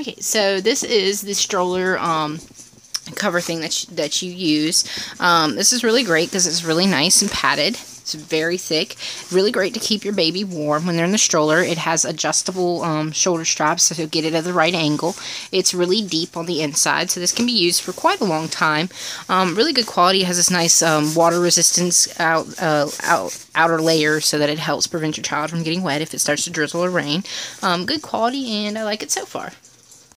Okay, so this is the stroller um, cover thing that you, that you use. Um, this is really great because it's really nice and padded. It's very thick. Really great to keep your baby warm when they're in the stroller. It has adjustable um, shoulder straps so get it at the right angle. It's really deep on the inside, so this can be used for quite a long time. Um, really good quality. It has this nice um, water resistance out, uh, out, outer layer so that it helps prevent your child from getting wet if it starts to drizzle or rain. Um, good quality, and I like it so far.